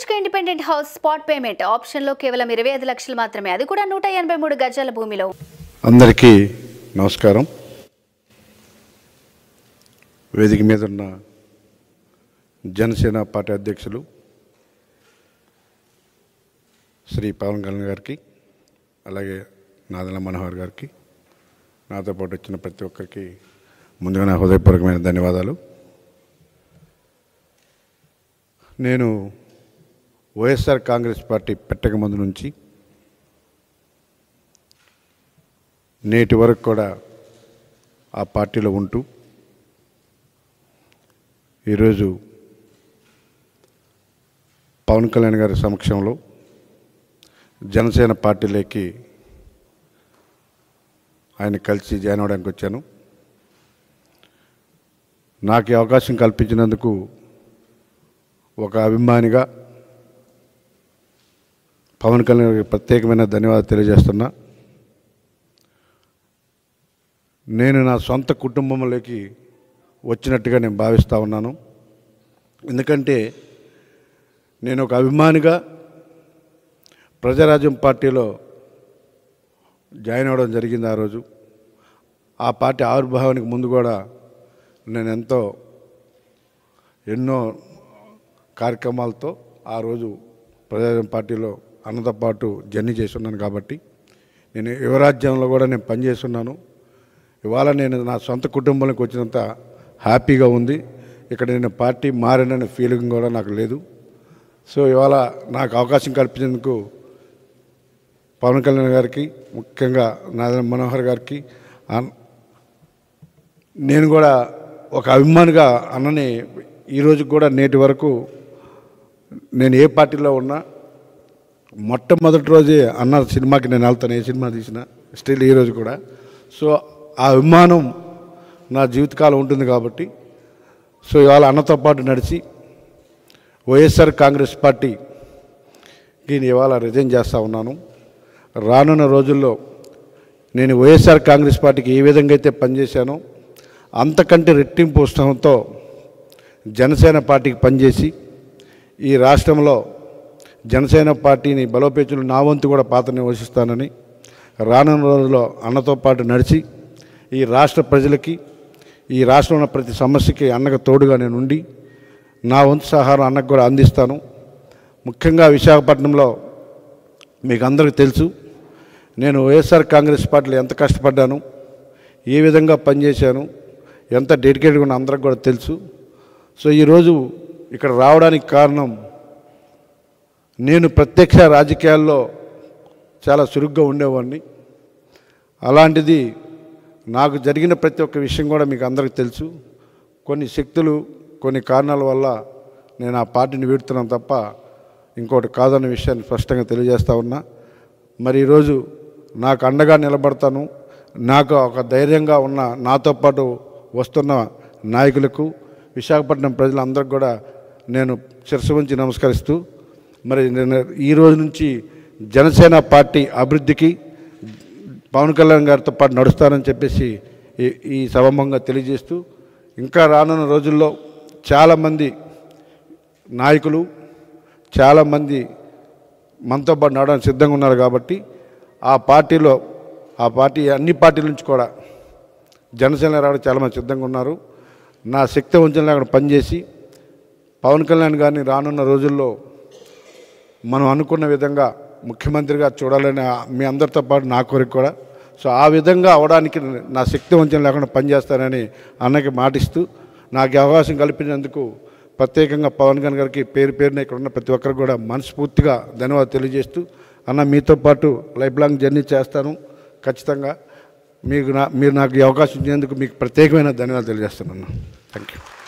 HK independent house spot payment. ఆప్షన్లో కేవలం ఇరవై ఐదు లక్షలు మాత్రమే. అది కూడా నూట ఎనభై మూడు గజాల భూమిలో. అందరికీ నమస్కారం. వేదిక మీద ఉన్న జనసేన పార్టీ అధ్యక్షులు శ్రీ పవన్ కళ్యాణ్ గారికి అలాగే నాదల మనోహర్ గారికి నాతో పాటు వచ్చిన ప్రతి ఒక్కరికి ముందుగా నా హృదయపూర్వకమైన ధన్యవాదాలు. నేను వైఎస్ఆర్ కాంగ్రెస్ పార్టీ పెట్టక ముందు నుంచి నేటి వరకు కూడా ఆ పార్టీలో ఉంటూ ఈరోజు పవన్ కళ్యాణ్ గారి సమక్షంలో జనసేన పార్టీలోకి ఆయన కలిసి జాయిన్ అవ్వడానికి వచ్చాను. నాకు అవకాశం కల్పించినందుకు ఒక అభిమానిగా పవన్ కళ్యాణ్ గారికి ప్రత్యేకమైన ధన్యవాదాలు తెలియజేస్తున్నా. నేను నా సొంత కుటుంబంలోకి వచ్చినట్టుగా నేను భావిస్తూ ఉన్నాను. ఎందుకంటే నేను ఒక అభిమానిగా ప్రజారాజ్యం పార్టీలో జాయిన్ అవ్వడం జరిగింది ఆ రోజు. ఆ పార్టీ ఆవిర్భావానికి ముందు కూడా నేను ఎంతో ఎన్నో కార్యక్రమాలతో ఆ రోజు ప్రజారాజ్యం పార్టీలో అన్నతో పాటు జర్నీ చేస్తున్నాను కాబట్టి నేను యువరాజ్యంలో కూడా నేను పనిచేస్తున్నాను. ఇవాళ నేను నా సొంత కుటుంబంలోకి వచ్చినంత హ్యాపీగా ఉంది. ఇక్కడ నేను పార్టీ మారిననే ఫీలింగ్ కూడా నాకు లేదు. సో ఇవాళ నాకు అవకాశం కల్పించేందుకు పవన్ కళ్యాణ్ గారికి ముఖ్యంగా నారాయణ మనోహర్ గారికి నేను కూడా ఒక అభిమానిగా అన్నని ఈరోజు కూడా నేటి వరకు నేను ఏ పార్టీలో ఉన్నా మొట్టమొదటి రోజే అన్న సినిమాకి నేను వెళ్తాను ఏ సినిమా తీసినా స్టిల్ ఈ రోజు కూడా. సో ఆ అభిమానం నా జీవితకాలం ఉంటుంది కాబట్టి సో ఇవాళ అన్నతో పాటు నడిచి వైఎస్ఆర్ కాంగ్రెస్ పార్టీకి నేను ఇవాళ రిజైన్ చేస్తూ ఉన్నాను. రానున్న రోజుల్లో నేను వైఎస్ఆర్ కాంగ్రెస్ పార్టీకి ఏ విధంగా అయితే పనిచేశానో అంతకంటే రెట్టింపు ఉత్సాహంతో జనసేన పార్టీకి పనిచేసి ఈ రాష్ట్రంలో జనసేన పార్టీని బలోపేతులు నా వంతు కూడా పాత్రని పోషిస్తానని రానున్న రోజుల్లో అన్నతో పాటు నడిచి ఈ రాష్ట్ర ప్రజలకి ఈ రాష్ట్రంలో ఉన్న ప్రతి సమస్యకి అన్నకు తోడుగా నేను ఉండి నా వంతు సహారం అన్నకు కూడా అందిస్తాను. ముఖ్యంగా విశాఖపట్నంలో మీకు అందరికీ తెలుసు నేను వైఎస్ఆర్ కాంగ్రెస్ పార్టీలో ఎంత కష్టపడ్డాను ఏ విధంగా పనిచేశాను ఎంత డెడికేట్గా ఉన్న అందరికి కూడా తెలుసు. సో ఈరోజు ఇక్కడ రావడానికి కారణం నేను ప్రత్యక్ష రాజకీయాల్లో చాలా చురుగ్గా ఉండేవాడిని. అలాంటిది నాకు జరిగిన ప్రతి ఒక్క విషయం కూడా మీకు అందరికీ తెలుసు. కొన్ని శక్తులు కొన్ని కారణాల వల్ల నేను ఆ పార్టీని వీడుతున్నాను తప్ప ఇంకోటి కాదన్న విషయాన్ని స్పష్టంగా తెలియజేస్తా ఉన్నా. మరి ఈరోజు నాకు అండగా నిలబడతాను. నాకు ఒక ధైర్యంగా ఉన్న నాతో పాటు వస్తున్న నాయకులకు విశాఖపట్నం ప్రజలందరికీ కూడా నేను శిరసు ఉంచి నమస్కరిస్తూ మరి నేను ఈ రోజు నుంచి జనసేన పార్టీ అభివృద్ధికి పవన్ కళ్యాణ్ గారితో పాటు నడుస్తారని చెప్పేసి ఈ- ఈ సభంగా తెలియజేస్తూ ఇంకా రానున్న రోజుల్లో చాలామంది నాయకులు చాలామంది మనతో పాటు నడవడానికి సిద్ధంగా ఉన్నారు కాబట్టి ఆ పార్టీలో ఆ పార్టీ అన్ని పార్టీల నుంచి కూడా జనసేన రావడం చాలామంది సిద్ధంగా ఉన్నారు. నా శక్తి వంచన లేకుండా పనిచేసి పవన్ కళ్యాణ్ గారిని రానున్న రోజుల్లో మనం అనుకున్న విధంగా ముఖ్యమంత్రిగా చూడాలని మీ అందరితో పాటు నా కోరిక కూడా. సో ఆ విధంగా అవడానికి నా శక్తి వంచన లేకుండా పనిచేస్తానని అన్నకి మాటిస్తూ నాకు అవకాశం కల్పించినందుకు ప్రత్యేకంగా పవన్ కళ్యాణ్ గారికి పేరు పేరున ఇక్కడ ఉన్న ప్రతి ఒక్కరికి కూడా మనస్ఫూర్తిగా ధన్యవాదాలు తెలియజేస్తూ అన్న మీతో పాటు లైఫ్ లాంగ్ జర్నీ చేస్తాను ఖచ్చితంగా. మీకు నా మీరు నాకు ఈ అవకాశం ఇచ్చినందుకు మీకు ప్రత్యేకమైన ధన్యవాదాలు తెలియజేస్తున్నాను. Thank you